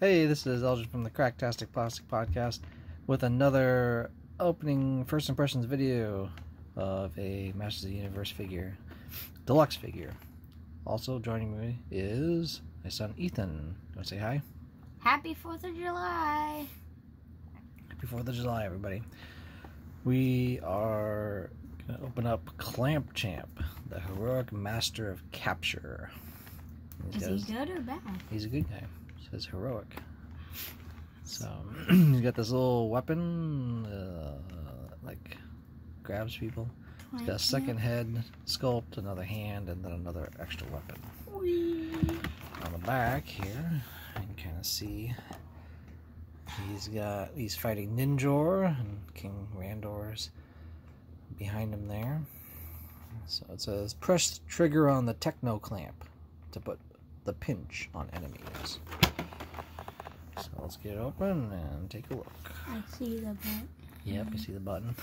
Hey, this is Elgin from the Cracktastic Plastic Podcast with another opening first impressions video of a Masters of the Universe figure, deluxe figure. Also joining me is my son Ethan. You want to say hi? Happy 4th of July! Happy 4th of July, everybody. We are going to open up Clamp Champ, the heroic master of capture. Is These he good or bad? He's a good guy. Says heroic. So he's got this little weapon, uh, like grabs people. He's got a second head sculpt, another hand, and then another extra weapon. Whee! On the back here, you can kind of see he's got he's fighting Ninjor and King Randor's behind him there. So it says press trigger on the Techno clamp to put the pinch on enemies. So let's get it open and take a look. I see the button. Yep, you see the button.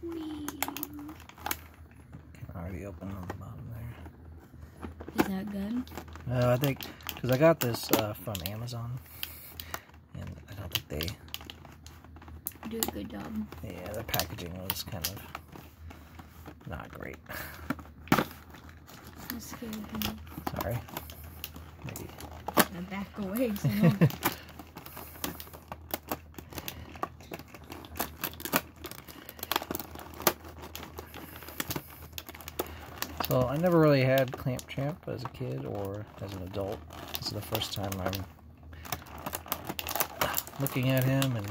Can already open on the bottom there. Is that good? Uh, I think because I got this uh, from Amazon, and I don't think they, Do a good job. yeah, the packaging was kind of not great. That scared me. Sorry. Maybe. I back away. So no- So I never really had Clamp Champ as a kid or as an adult. This is the first time I'm looking at him and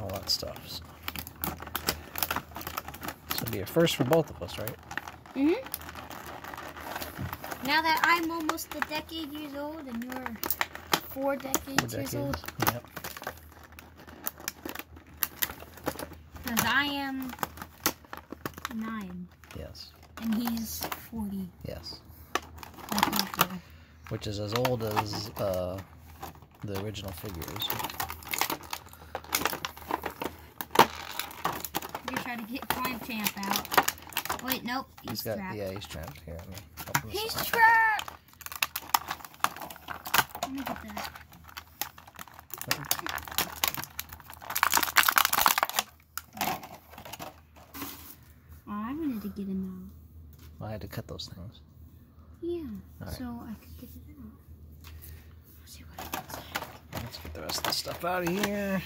all that stuff. So this will be a first for both of us, right? hmm Now that I'm almost a decade years old and you're four decades, Four years old. Yep. because I am nine Yes. and he's 40. Yes. Like my boy. Which is as old as uh, the original figures. You're trying to get Clamp Champ out. Wait, nope. He's, He's got trapped. yeah, he's trapped. Here, let me open this He's trapped! Let me get that. Oh, I wanted to get him out. Well, I had to cut those things. Yeah, Alright. so I could get it out. Let's see what it looks like. Let's get the rest of the stuff out of here.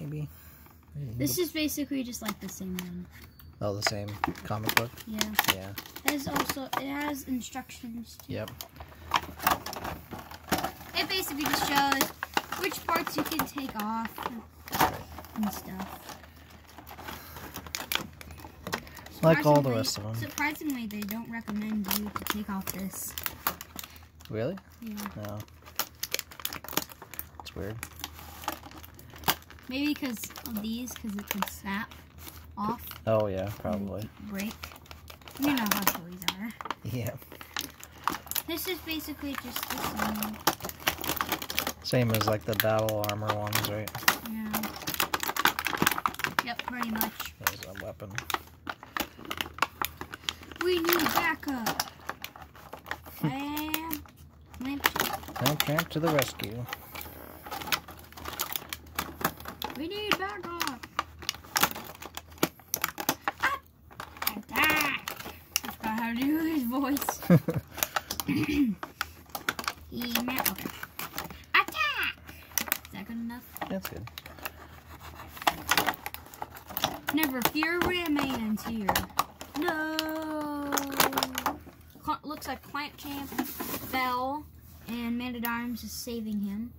Maybe. Maybe. This is basically just like the same one. Oh, the same comic book. Yeah. Yeah. There's also, it has instructions too. Yep. It basically just shows which parts you can take off and stuff. Like all the rest of them. Surprisingly, they don't recommend you to take off this. Really? Yeah. No. It's weird. Maybe because of these, because it can snap off, Oh yeah, probably. break. You know how toys are. Yeah. This is basically just the same. Same as like the battle armor ones, right? Yeah. Yep, pretty much. There's a weapon. We need backup. and lamp Clamp Champ to the rescue. We need backup. Ah! Attack. Forgot to do his voice. Okay. Attack. Is that good enough? That's good. Never fear, Ram Man's here. No. Cl- looks like Clamp Champ fell, and Man at Arms is saving him.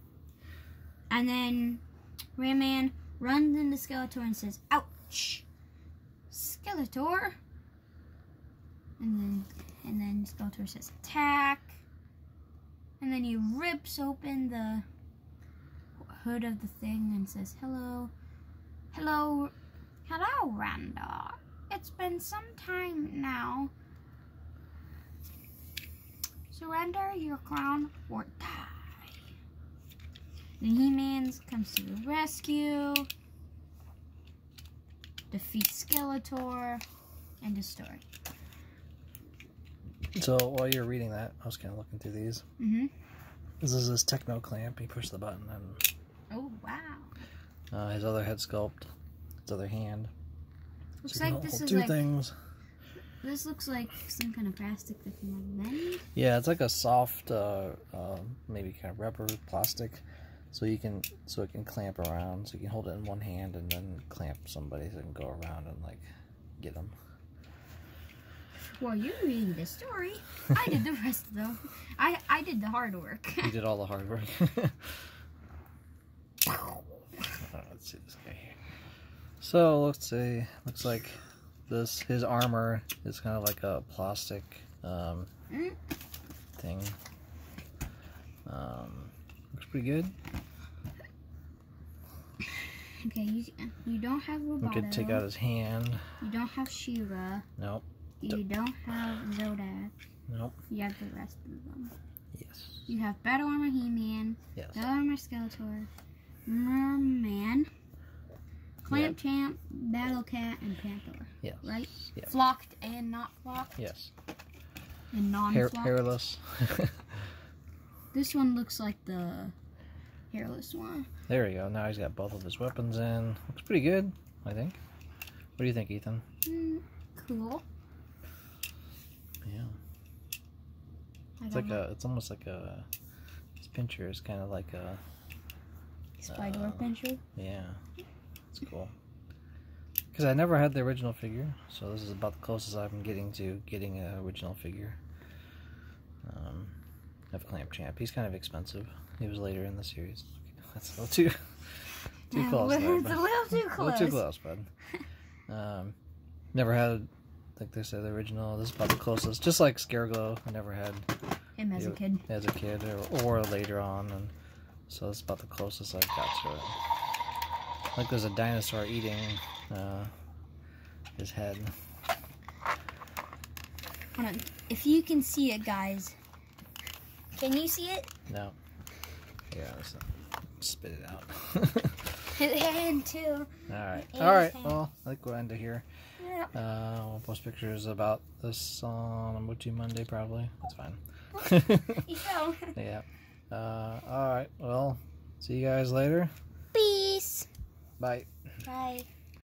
And then Rayman runs into Skeletor and says, "Ouch, Skeletor." And then and then Skeletor says, "Attack." And then he rips open the hood of the thing and says, "Hello, hello, hello, Randor. It's been some time now. Surrender your crown or die." Then He-Man comes to the rescue, defeats Skeletor, and destroy. So while you're reading that, I was kind of looking through these. Mm-hmm. This is his techno clamp. He pushed the button and Oh wow. uh, his other head sculpt, his other hand. Looks So like this is two like things. this looks like some kind of plastic that can like bend. Yeah, it's like a soft, uh, uh, maybe kind of rubber plastic, so you can so it can clamp around. So you can hold it in one hand and then clamp somebody so it can go around and like get them. Well, you're reading the story. I did the rest of the. I I did the hard work. You did all the hard work. Uh, let's see this guy here. So let's see. Looks like this his armor is kind of like a plastic um, Mm. thing. Um, looks pretty good. okay, you you don't have We Roboto. could take out his hand. You don't have She-Ra. Nope. You don't have Zodac. Nope. You have the rest of them. Yes. You have Battle Armor He-Man, Yes. Battle Armor Skeletor, Merman, Clamp Champ, Battle Cat, and Panther. Yes. Right? Yep. Flocked and not flocked, Yes. and non-flocked. hairless. This one looks like the hairless one. there we go. Now he's got both of his weapons in. Looks pretty good, I think. What do you think, Ethan? Mm, cool. Yeah. I It's like a. It's almost like a. His pincher is kind of like a. Spy uh, pincher. Yeah. It's cool. Because I never had the original figure, so this is about the closest I'm getting to getting an original figure. Um, have Clamp Champ. He's kind of expensive. He was later in the series. That's a little too too Yeah, close. it's there, a but- little too close. a little too close, bud. Um, never had, like they said, the original. This is about the closest. Just like Scareglow, I never had Him as a kid. as a kid or, or later on, and so that's about the closest I've got to it. Like there's a dinosaur eating uh, his head. Hold on. If you can see it, guys. Can you see it? No. Yeah, let's spit it out. His hand too. Alright. Alright. Well, I think we'll end it here. Uh, we'll post pictures about this on MOTU Monday, probably. That's fine. Yeah. Uh, all right. Well, see you guys later. Peace. Bye. Bye.